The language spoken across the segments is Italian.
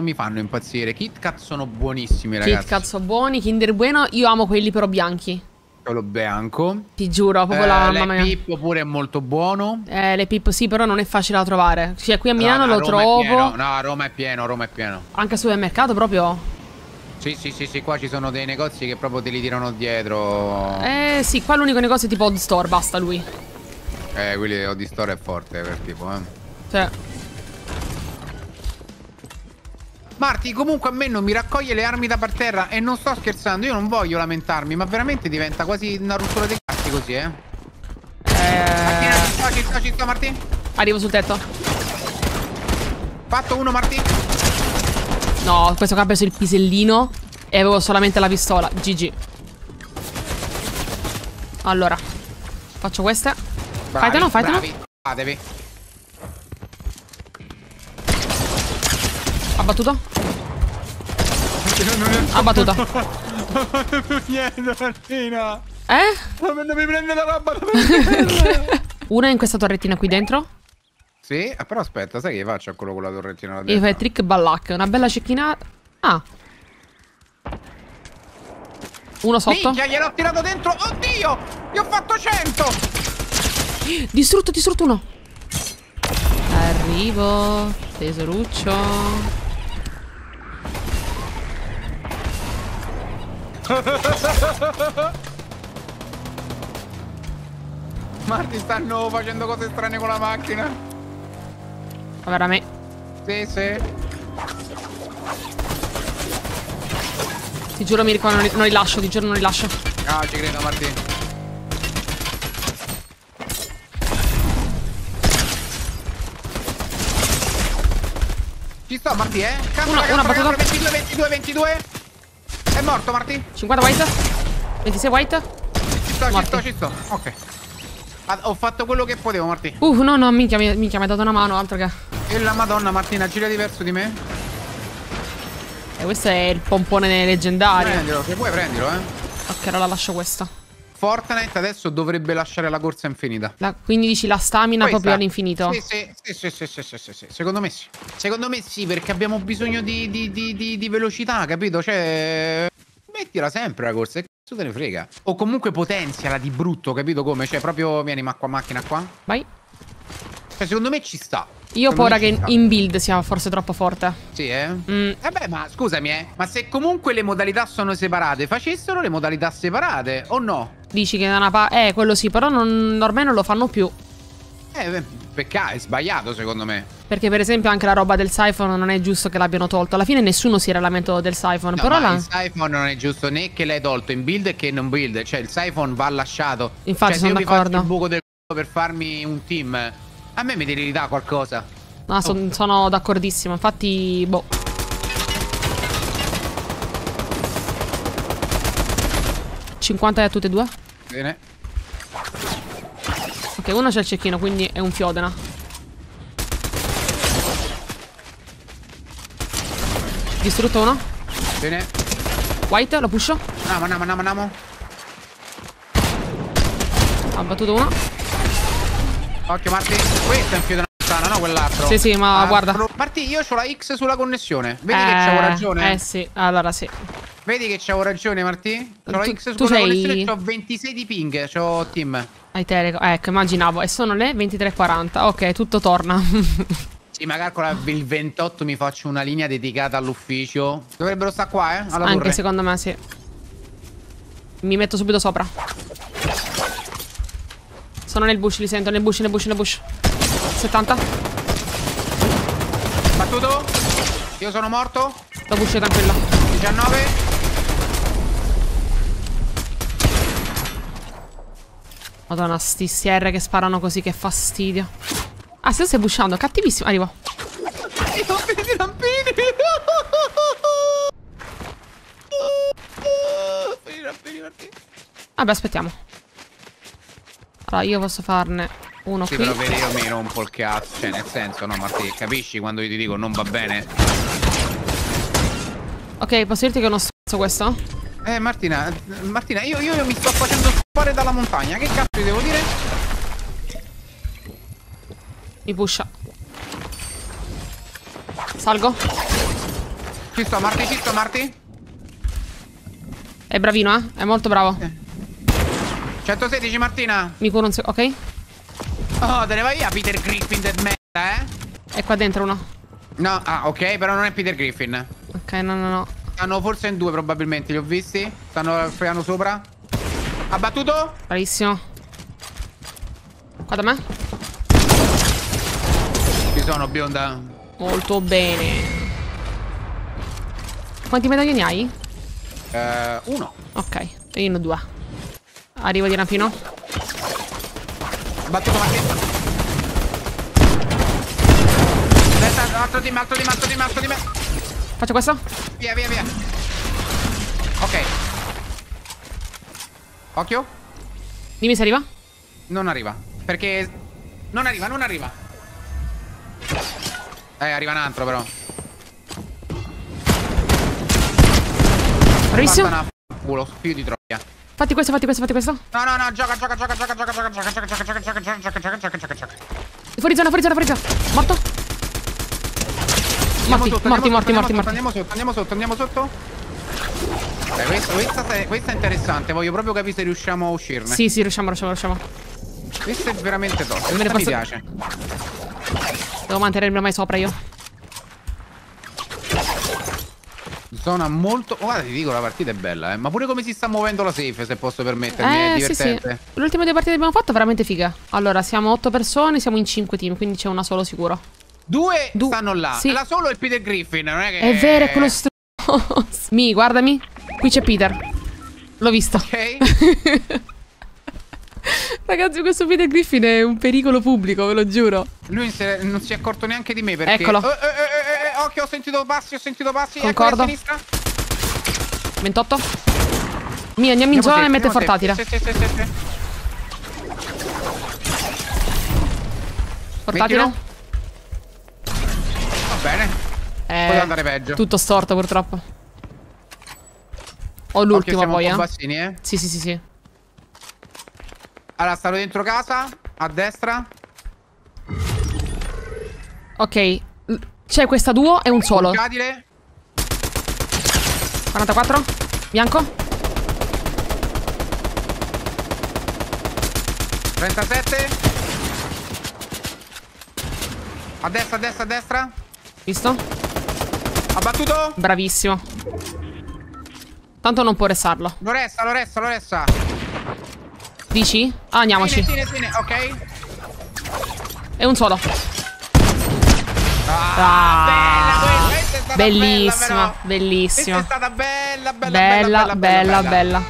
non mi fanno impazzire. Kit Kat sono buonissimi, ragazzi. Kit Kat sono buoni, Kinder Bueno. Io amo quelli però bianchi. Quello bianco. Ti giuro, proprio Eh, la le mamma mia. Pippo pure è molto buono. Eh, le Pip sì, però non è facile da trovare. Cioè, qui a Milano No, lo no, Roma è trovo. No, a Roma è pieno, Roma è pieno. Anche al supermercato proprio. Sì, sì, sì, sì, qua ci sono dei negozi che proprio te li tirano dietro. Eh sì, qua l'unico negozio è tipo Odd Store, basta lui. Eh, quelli di Store è forte per tipo, eh. Cioè, Marti, comunque a me non mi raccoglie le armi da per terra e non sto scherzando, io non voglio lamentarmi, ma veramente diventa quasi una rottura dei cazzi così, eh. Martina, eh, ci sta, ci sta, ci sta, Marti. arrivo sul tetto. Fatto uno, Marti. No, questo qua ha preso il pisellino e avevo solamente la pistola. GG. Allora, faccio queste. Fightano, fightano. bravi. Fatevi. Ha battuto? Ha battuto. Niente, Martina. Eh? Non mi prende la roba. Una in questa torrettina qui dentro. sì, eh, però aspetta, sai che faccio a quello con la torrettina là E fai trick ballac. Una bella cecchinata. Ah. Uno sotto. Minchia, gliel'ho tirato dentro. Oddio! Gli ho fatto 100! Distrutto, distrutto uno. Arrivo. Tesoruccio. Marti, stanno facendo cose strane con la macchina. Ma veramente. Sì, sì. Ti giuro, Mirko, non li, non li lascio. Ti giuro, non li lascio. No, ci credo, Marti. Ci sto, Marti, eh? Cazzo, Una- una ragazzi, battuta. 22, 22, 22. È morto Marti 50 white 26 white Ci sto, morti. ci sto, ci sto Ok ah, ho fatto quello che potevo, Marti. Uh, no, no, minchia, mi, minchia, mi ha dato una mano, altro che. E la madonna, Martina, girati verso di me. E questo è il pompone leggendario. Prendilo, se puoi prendilo, eh. Ok, allora lascio questa. Fortnite adesso dovrebbe lasciare la corsa infinita. La, quindi dici la stamina questa. proprio all'infinito? Sì sì sì, sì sì sì, sì, sì, Secondo me sì. Secondo me sì, perché abbiamo bisogno di, di, di, di velocità, capito? Cioè, mettila sempre la corsa, che cazzo te ne frega. O comunque potenziala di brutto, capito come? Cioè, proprio vieni ma qua, macchina qua. Vai. Cioè, secondo me ci sta. Io ho paura che in build sia forse troppo forte. Sì, eh? Mm, Eh beh, ma scusami, eh. Ma se comunque le modalità sono separate, facessero le modalità separate, o no? dici che da una parte... Eh, quello sì, però non, ormai non lo fanno più. Eh, peccato, è sbagliato secondo me. Perché per esempio anche la roba del siphon non è giusto che l'abbiano tolto. Alla fine nessuno si era lamentato del siphon. No, però ma la... il siphon non è giusto né che l'hai tolto in build che non build. Cioè, il siphon va lasciato. Infatti, cioè, se sono d'accordo. il buco del c***o per farmi un team, a me mi devi ridare qualcosa. No, son- sono d'accordissimo. Infatti, boh. ...50 a tutte e due? Bene. Ok, uno c'è il cecchino, quindi è un fiodena. Distrutto uno. Bene. White, lo pusho. Andiamo, andiamo, andiamo, andiamo. Ha battuto uno. Occhio, Marti. Questo è un fio puttana, no quell'altro. Sì, sì, ma guarda. Marti, io ho la X sulla connessione. Vedi che Eh, c'avevo ragione? Eh sì, allora sì. Vedi che c'avevo ragione, Marti? C'ho la X sulla sei- connessione e c'ho 26 di ping. C'ho team. Hai teleco. Ecco, immaginavo. E sono le 23.40. Ok, tutto torna. Sì, ma calcola il 28 mi faccio una linea dedicata all'ufficio. Dovrebbero sta qua, eh? Alla Anche torre. secondo me sì. Mi metto subito sopra. Sono nel bush, li sento. Nel bush, nel bush, nel bush. 70. Battuto? Io sono morto? Lo bush tranquillo. 19? Madonna, sti CR che sparano così, che fastidio. Ah, se lo stai bushando, cattivissimo. Arrivo. I rampini di rampini! I rampini, rampini. Vabbè, aspettiamo. Allora, io posso farne uno Sì, qui. però vedi, io mi rompo il cazzo. Cioè, nel senso, no, Marti, capisci quando io ti dico non va bene? Ok, posso dirti che è uno strazzo questo? Eh, Martina, Martina, io, io mi sto facendo sparare dalla montagna. Che cazzo ti devo dire? Mi pusha. Salgo. Ci sto, Marti, ci sto, Marti. È bravino, eh? È molto bravo. 116, Martina. Mi curo un secondo, ok? Oh, te ne vai via, Peter Griffin del merda, eh? È qua dentro uno. No, ah, ok, però non è Peter Griffin. Ok, no, no, no. Stanno forse in due, probabilmente, li ho visti. Stanno piano sopra. Abbattuto? Bravissimo. Qua da me. Sono, bionda. Molto bene. Quanti medaglioni hai? Eh, uno. Ok, io ne ho due. Arrivo di rampino. Battuto Martin. Destra, altro di me, altro di me, altro di me, altro di me. Faccio questo? Via, via, via. Ok. Occhio. Dimmi se arriva. Non arriva. Perché... Non arriva, non arriva. Eh, arriva un altro però. Bravissimo. Una culo, più di troia. Fatti questo, fatti questo, fatti questo. No, no, no, gioca, gioca, gioca, gioca, gioca, gioca, gioca, gioca, gioca, gioca, gioca, gioca, gioca, gioca, gioca, gioca. Fuori zona, fuori zona, fuori zona. Morto. Morti, morti, morti, morti, morti. Andiamo sotto, andiamo sotto, andiamo sotto. Dai, questa, questa, questa è interessante, voglio proprio capire se riusciamo a uscirne. Sì, sì, riusciamo, riusciamo, riusciamo. Questa è veramente tosta, Me ne questa mi piace. Devo mantenermi mai sopra io. Zona molto... Guarda, ti dico, la partita è bella, eh. Ma pure come si sta muovendo la safe, se posso permettermi, è Eh, sì, sì. divertente. L'ultima due partite che abbiamo fatto è veramente figa. Allora, siamo otto persone, siamo in cinque team, quindi c'è una solo sicuro. Due Du- stanno là. sì. La solo è Peter Griffin, non è che... È vero, è quello stronzo. Mi, guardami. Qui c'è Peter. L'ho visto. Ok? Ragazzi, questo Peter Griffin è un pericolo pubblico, ve lo giuro. Lui non si è accorto neanche di me perché... Eccolo. Eh, eh, eh, eh, occhio, ho sentito passi, ho sentito passi. Concordo. Ecco, a sinistra. 28. Mi, andiamo in zona e mette andiamo fortatila. Sì, sì, sì, sì, sì. Fortatila. Mettilo. Va bene. Eh, Poteva andare peggio. Tutto storto, purtroppo. Ho l'ultimo poi, eh. bassini, eh. Sì, sì, sì, sì. Allora, stanno dentro casa, a destra. Ok. C'è questa duo e un solo. Portatile. 44. Bianco. 37. A destra, a destra, a destra. Visto? Abbattuto. Bravissimo. Tanto non può restarlo. Lo resta, lo resta, lo resta. Dici? Ah, andiamoci. Fine, fine, fine. Ok. E un solo. Ah, Ah, bella Bellissima, bella, bellissima. Questa è stata bella, bella, Bella, bella, bella.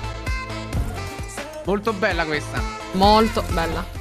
Molto bella questa. Molto bella.